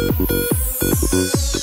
Música